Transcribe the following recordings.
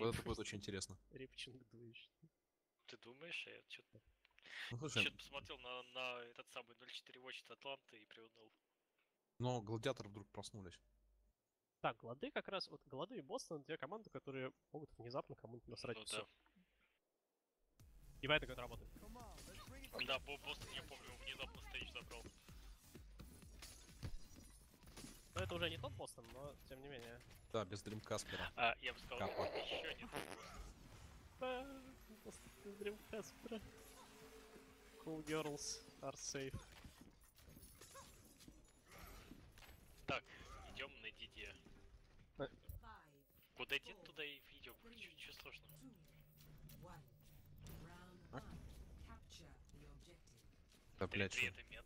Вот это будет очень интересно. Репчинг дуешь. Ты думаешь, а я что-то Ну, слушай, посмотрел на, на этот самый 04 Watch от Атланты и приуныл. но гладиаторы вдруг проснулись. Так, Глады как раз, вот Глады и Бостон, две команды, которые могут внезапно кому-нибудь насрать Ну всё. да. И поэтому как это работает. Да, Бо- Бостон, я помню, внезапно стейдж забрал. Но это уже не тот Бостон, но тем не менее. Да, без Дрим Каспера. А, я бы сказал, Капа. еще не из Dream Casper. Cool girls are safe. Так, идем на Диде. Куда дед, туда и идем. Че сложно? А? Да, блядь, что?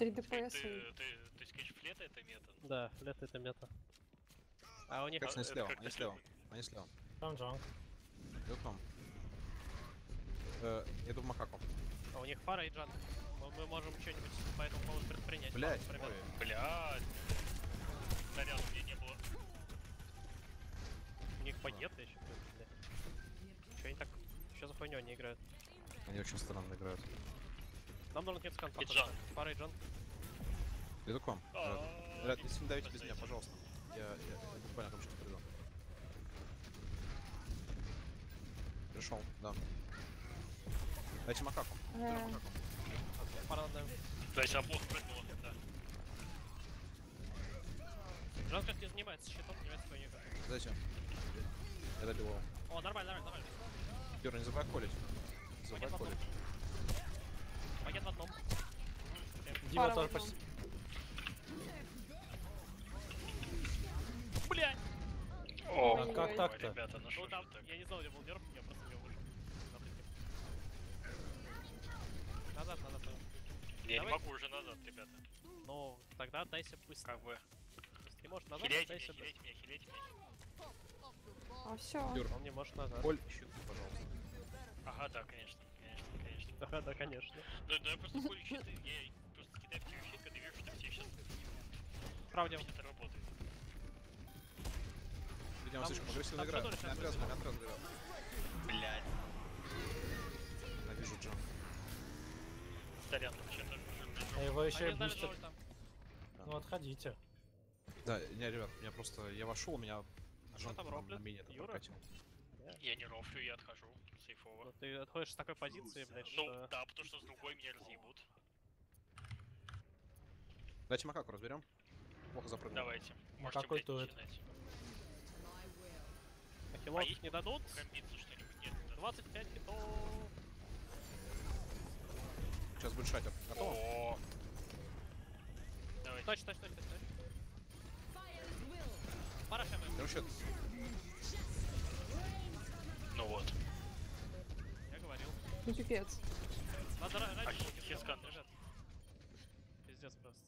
Это мета. 3 Ты, ДПС. ты, ты, то есть, конечно, флета это мета. Да, лето это мета. А у них... Как они это слева, они слева, они слева. Там джанг. Идут к нам. Э, иду в Макаку. А у них фара и джан. Мы, мы можем что-нибудь по этому поводу предпринять. Блять, например. Блядь. Сорян, мне не было. У них пагеты еще. Че они так... Что за хуйню они играют? они очень странно играют. Нам скан. И джан. Фара и джан. Иду к вам. Ребят, не сильно давите без меня, пожалуйста. Я, я, я буквально там сейчас приду. Пришел, да. Дайте Макаку. Э, Макаку. Фара надо... То есть, а плохо прыгнуло, да. Джан как не занимается щитом, занимается хуйней. Дайте. Я добил его. О, нормально, нормально, нормально. Юра, не забывай колить. Не забывай колить. Пакет в одном. Дима Пара тоже почти. Блять! О, Ой-ой-ой. как так-то? Ребята, ну Ну что там, так? я не знал, где был дерп, я просто него вышел. Назад, назад. назад. Я не Давай. могу уже назад, ребята. Ну, тогда отдайся быстро. Как бы. Если не можешь назад, Хиляйте меня, отдайся быстро. хиляйте меня, хиляйте меня. А все. Юр, Он не может назад. коль щит, пожалуйста. Ага, да, конечно. Да, да, конечно. Да, да, я просто щиты, я просто кидаю в тебя щит, когда вижу, что все сейчас Правда, это работает. Видимо, Там- слишком агрессивно там сейчас Не отрезали, не отрезали, ребят. Блядь. Ненавижу Джон. Сорян, что-то... А его еще и бустят. там. Ну отходите. Да, не, ребят, меня просто... Я вошел, меня Джон там на рофлит? мине это Юра? Я не рофлю, я отхожу. Ну, Сейфово. ты отходишь с такой позиции, блядь, Ну, что... да, потому что с другой меня разъебут. Дайте Макаку разберем. Плохо запрыгнул. Давайте. Можете, какой блядь, тует? начинать. А хилов А не дадут? Комбиться что-нибудь? Нет. да. 25 хитов. Сейчас будет шатер. Готово? О. Давайте. Точно, точно, точно, точно. Пара хэмэ. Беру щит. Ну вот. Ну пипец. Надо ра- раньше хитскан ребят. Пиздец просто.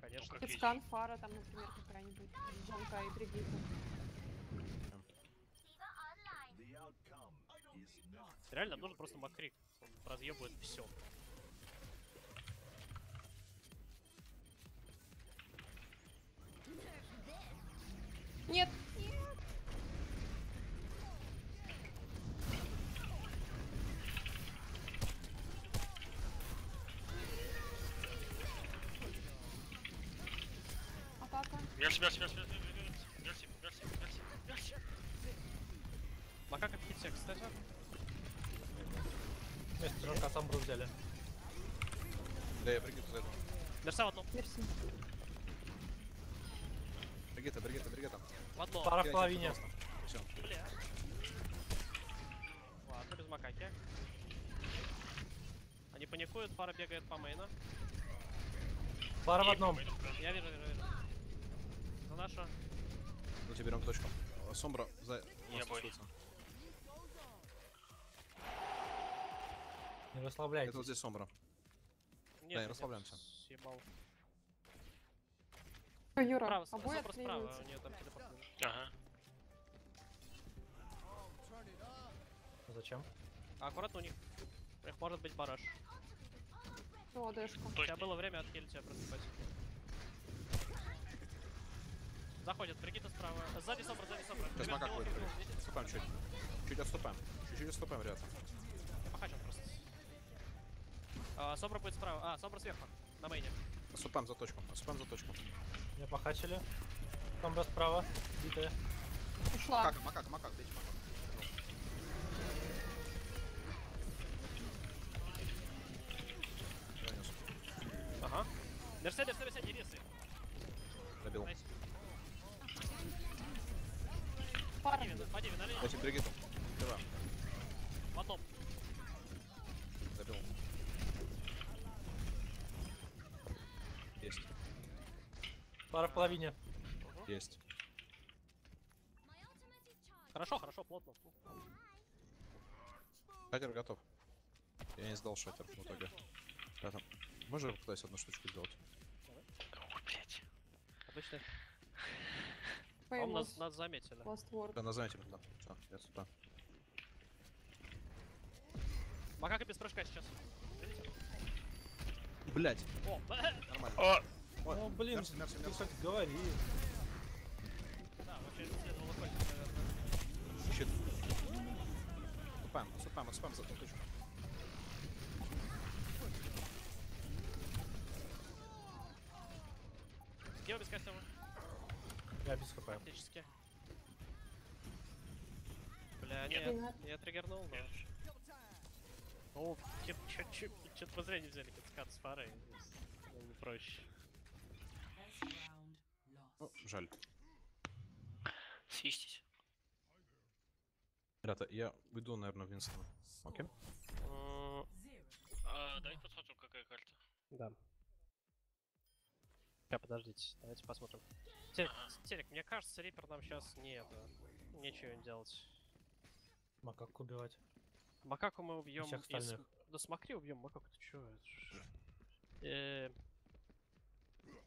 Конечно. как Хитскан, фара там, например, какая-нибудь. Джонка и Бригитта. Реально, нам нужен просто макрик. Он разъебывает все. Нет! Мерси, мерси, мерси, мерси, мерси, мерси, мерси, мерси. Макака в хите, кстати. Вместо джанга самбру взяли. Да, я Бригитту зайду. Мерса в одном. Мерси. Бригитта, Бригитта, Бригитта. В одном. Пара в половине. Всё. Бля. Ладно, без макаки. Они паникуют, пара бегает по мейну. Пара в одном. Я вижу, вижу, вижу. Ну наша. Ну, тебе берем точку. А, Сомбра за... Я бой. Не Это расслабляйтесь. вот здесь Сомбра. Нет, не нет, расслабляемся. Съебал. Юра, Справа, обои справа, справа. Нет, там телепорт. Ага. Зачем? А аккуратно у них. У них может быть бараш. О, дэшку. У тебя было время отхилить тебя просыпать. Заходит, Бригитта справа. Сзади Собра, сзади Собра. Сейчас Ребят, макак будет. его- Отступаем чуть. Чуть отступаем. Чуть-чуть отступаем, ребята. Похачем просто. А, Собра будет справа. А, Собра сверху. На мейне. Отступаем за точку. Отступаем за точку. Меня похачили. Сомбра справа. Битая. Ушла. Макак, макак, макак, бейте макак. Ага. Мерседес, Мерседес, Ирисы. Добил. Найс. Пара. Подиви, подиви, налей. Дайте Бригиту. Открываем. Потом. Добил. Есть. Пара в половине. Есть. Хорошо, хорошо, плотно. Шатер готов. Я не сдал шатер в итоге. Ребята, можно попытаюсь одну штучку сделать? Ой, блядь. Отлично. Ему нас, нас заметили. Да, назовите да. Все, я сюда. Макака без прыжка сейчас. Блять, О, нормально. О, Ой, Ну, блин, мерси, мерси, ты мерси. хоть говори. да, вообще следовало ходить, наверное. Щит. Отступаем, отступаем, отступаем за одну точку. Где без костюма? Я без хп. Практически. Бля, Нет. нет, я триггернул, но... О, что-то вы зря не взяли катскат с фарой. Ну, Не проще. Ну, жаль. свистись. Ребята, я уйду, наверное, в Винстона. Окей? А, дай посмотрим, какая карта. Да. Сейчас, подождите, давайте посмотрим. Терек, Терек, мне кажется, Рипер нам сейчас не это, нечего делать. Макак убивать. Макаку мы убьем. всех остальных. Да смотри, убьем Макаку, ты чё? это ж- Э,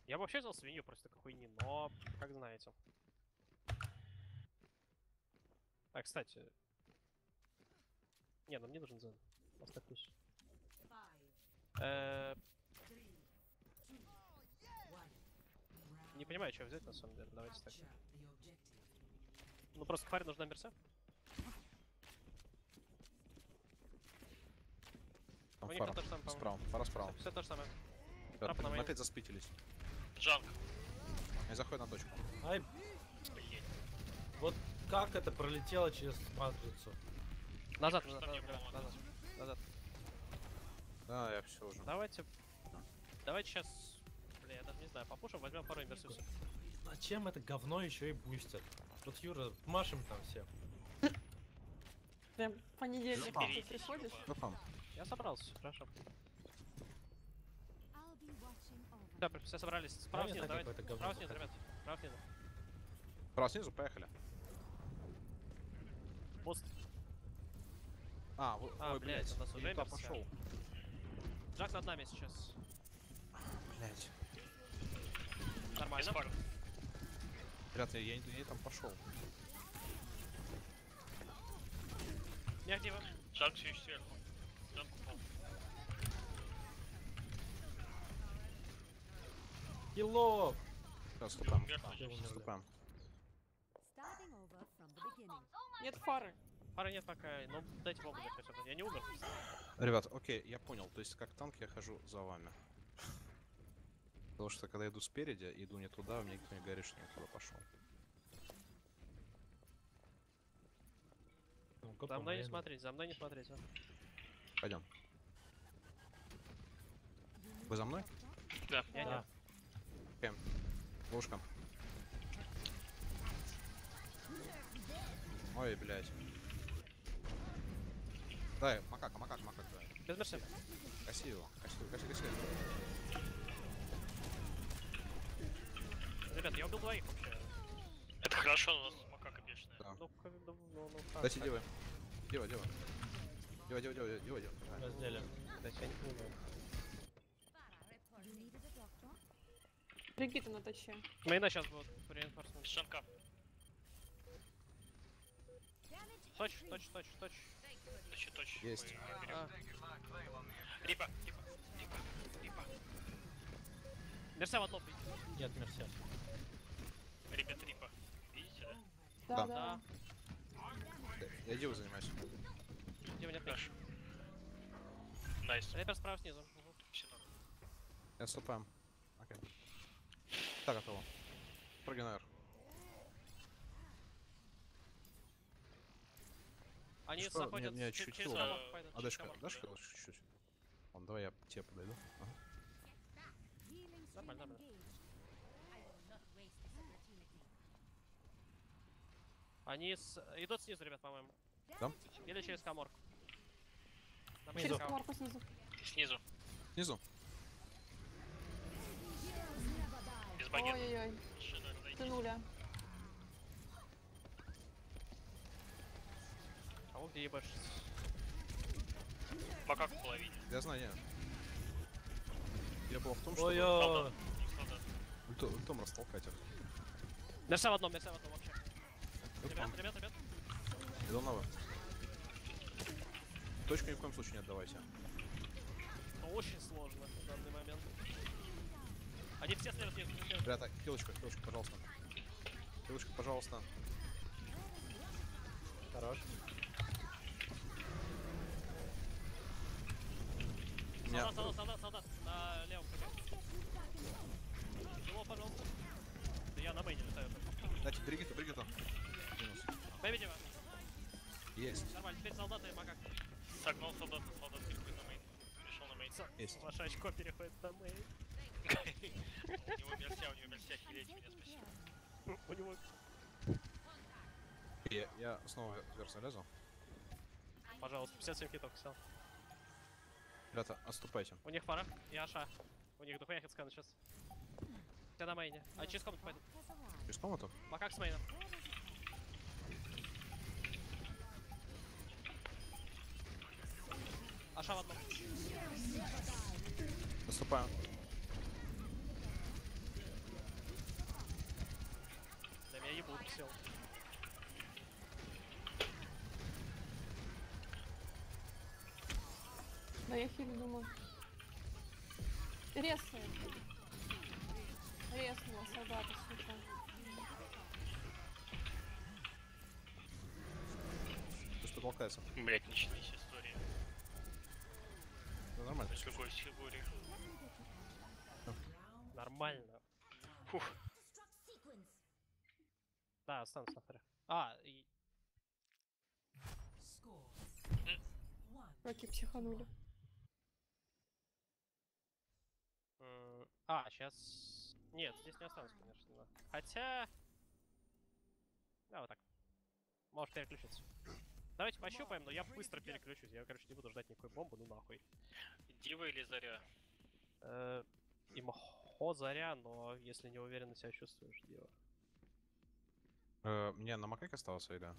Я бы вообще взял свинью просто такой хуйни, но как знаете. А, кстати. Не, нам не нужен Зен. Оставь Э, Не понимаю, что взять на самом деле. Давайте так. Ну просто тварь нужна мерса. Там У них фара. то же самое, по-моему. Справа, фара справа. Все то же самое. Ребята, Трапа на опять заспитились. Джанг. Они заходят на точку. Ай, вот как это пролетело через матрицу? Назад, назад, назад, назад. Да, я все уже. Давайте. Давайте сейчас. Бля, я даже не знаю, попушим, возьмем пару инверсусов. Зачем это говно еще и бустят? Вот Юра, машем там все. Прям понедельник ты приходишь. Я собрался, хорошо. Да, все собрались. Справа снизу, давайте. Справа снизу, ребят. Справа снизу. Справа снизу, поехали. Пост. А, вы- А, ой, блядь, у нас уже пошел. Джак над нами сейчас. Блять. Нормально. Ребята, я, не- я не там пошел. Не активы. Джанг все еще сверху. Джанг упал. Мертвый. Все умерли. Отступаем. Нет фары. Пары нет пока, но дайте бомбу захватить. Я не умер. Ребят, окей, я понял. То есть, как танк я хожу за вами. Потому что, когда иду спереди, иду не туда, мне никто не говорит, что я не туда пошел. Ну-ка, За мной не смотреть, за мной не смотреть. а. Пойдем. Вы за мной? Да. Я Да. нет. Лужка. Ой, блядь. Дай, макака, макак, макак, дай. Без мерси. Коси его, коси, коси, коси. Ребят, я убил двоих вообще. Это хорошо, у нас макака бешеная. Да. Ну, как бы, ну, ну, как Дайте девы. Дева, дева. Дева, дева, дева, дева, дева. Разделим. Дайте, я не понимаю. Бригита на точе. Мейна сейчас будут реинфорсмент. Джанка. Точь, точь, точь, точь. Точи, точи. Есть. А, Рипа, рипа, рипа, рипа. Мерся в одном. Нет, мерси. Ребят, рипа. Да, Да. да. Я иди занимайся. Дима, нет Хорошо. Найс. Репер справа снизу. Мгм. Все норм. Я отступаем. Окей. Так, готово. Прыгай наверх. Они Что, заходят меня- меня ч- через чуть-чуть комок ломает. пойдут, А дашь дашь хил чуть-чуть? Ладно, давай я тебе подойду. Ага. Нормально, нормально. Они с... идут снизу, ребят, по-моему. Да? Или через коморку. Через коморку. снизу. Снизу. Снизу. Без багет. Ой-ой-ой, тянули. А вот где ебашь. Пока в половине. Я знаю, я. Я был в том, что Ой-ой. Ультом, ультом растолкать их. Мерса в одном, мерса в одном вообще. Ребят, ребят, ребят. Иду на. Точку ни в коем случае не отдавайте. Но очень сложно в данный момент. Они все слева слева. Ребята, хилочка, хилочка, пожалуйста. Хилочка, пожалуйста. Хорош. Солдат, солдат, солдат, солдат. На левом КП. Его, пожалуйста. Да я на мейне летаю. Дайте, Бригиту, Бригиту. Минус. Бэби Дима. Есть. Нормально, теперь солдаты и макак. Согнал солдата, солдат переходит на мейн. Перешел на мейн. Есть. Ваше очко переходит на мейн. У него мерся, у него мерся, хилеть меня, спасибо. У него... Я, я снова вверх залезу. Пожалуйста, 57 хитов сел. Ребята, отступайте. У них фара и аша. У них дохуя хитскана сейчас. Все на мейне. А через комнату пойдут. Через комнату? Макак с мейном. Аша в одном. Наступаю. Да меня ебут, сел. Да я хилю, думаю. Резает. Толкается? Блять, начались истории. Ну, нормально. С какой фигуре? Нормально. Фух. Да, останусь на вторых. А, и... Роки психанули. м, А, сейчас... Нет, здесь не останусь, конечно. да. Хотя... Да, вот так. Можешь переключиться. Давайте пощупаем, но я быстро переключусь. Я, короче, не буду ждать никакой бомбы, ну нахуй. Дива или Заря? Э, И махо заря, но если не уверенно себя чувствуешь, дело. Э, мне на макаке остался или?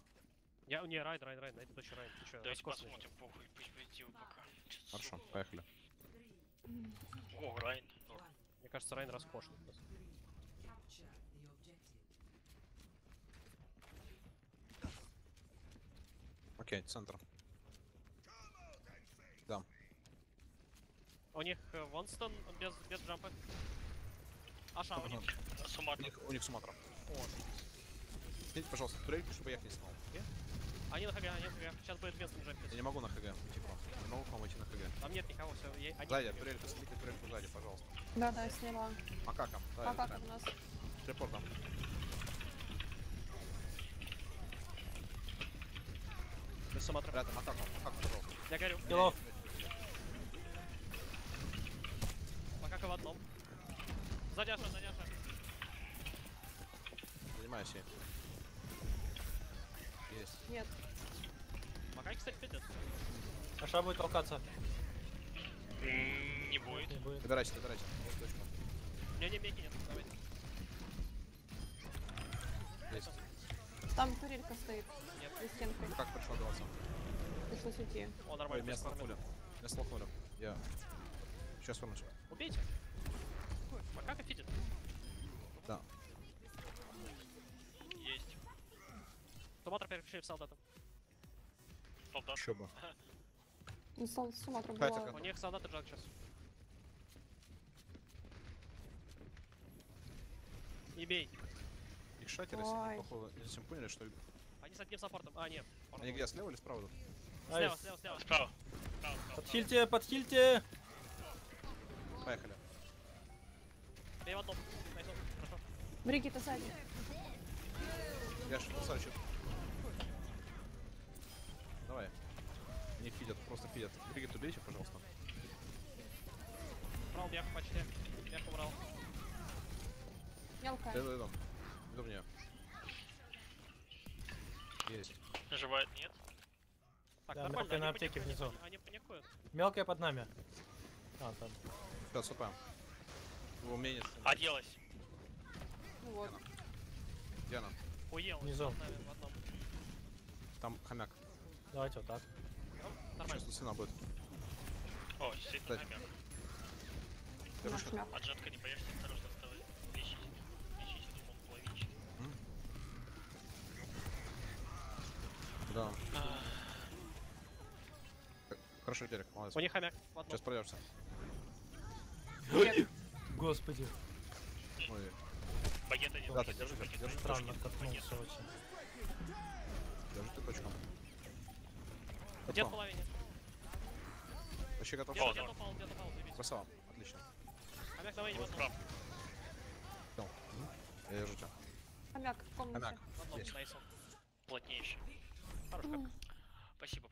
Я, не, райн, райн, райн, найди точно чё, Давайте посмотрим, похуй, пусть будет Дива пока. Хорошо, поехали. О, Райн. Мне кажется, райн роскошный просто. Окей, центр. Да. У них э, Вонстон без, без джампа. Аша у них. У Суматра. них, у них Суматра. О, Снимите, пожалуйста, турельку, чтобы я их не снимал. окей? они на ХГ, они на ХГ. Сейчас будет Венстон Я джампить. не могу на ХГ уйти к вам. Не могу к вам уйти на ХГ. Там нет никого, все. Они Сзади, турельку, снимите турельку сзади, пожалуйста. Да, да, я сняла. Макаком. Да, Пока играем. у нас. Репортом. Суматра. Ребята, макаком, макаком, пожалуйста. Я горю. Килов. Пока в одном. Сзади Аша, сзади Аша. Занимаюсь ей. Есть. Нет. Макай, кстати, пойдет. Аша будет толкаться. Не будет. Не будет. Добирайся, добирайся. Вот точку. У меня не меки нет, давайте. Есть. Там турелька стоит. Стенкой. Ну как пришло драться? Пришлось уйти. О, Ой, нормально. меня без проблем. столкнули. Меня столкнули. Я... Сейчас вернусь. Убейте. Макака фидит. Да. Есть. Суматра переключили в солдата. Солдат. Еще бы. Ну, с с ума. У них солдаты джаг сейчас. И бей. Их шатере, если Ой. они, походу, не совсем поняли, что... Они с одним саппортом. А, нет. пардон. Они где, слева или справа? Слева, слева, слева. Справа. Справа, справа. подхильте, подхильте! Поехали. Я. Найду. Хорошо. Бригита сзади. Я ж красавчик. Давай. Не фидят, просто фидят. Бригит, убейте, пожалуйста. Брал мех почти. Мех убрал. Мелкая. Иду, иду. Иду в нее. Есть. Наживает, нет. Так, Да, нормально, они на аптеке паникуют, внизу. они- Они паникуют. Мелкая под нами. А, там. Сейчас, супаем. Его умение. Оделась. Ну вот. Диана, Уел. Внизу. там хомяк. Давайте вот так. Ну, Сейчас Нормально. тут сына будет. О, действительно хомяк. А Джетка не боишься, Да. Хорошо, Дерек, молодец. У них хомяк. Сейчас пройдешься. Нет. Господи, Ой, Багет один. Да, держи, держи, держи. странно катнулся очень. держи ты точку. Где в половине? Вообще готов? Где упал, где-то упал, забить. Красава, отлично. Хомяк давай не в Вот одном. прав. Всё. Я держу тебя. Хомяк в комнате. Хомяк. Найсон. Плотнейший. Хорош, как. Спасибо.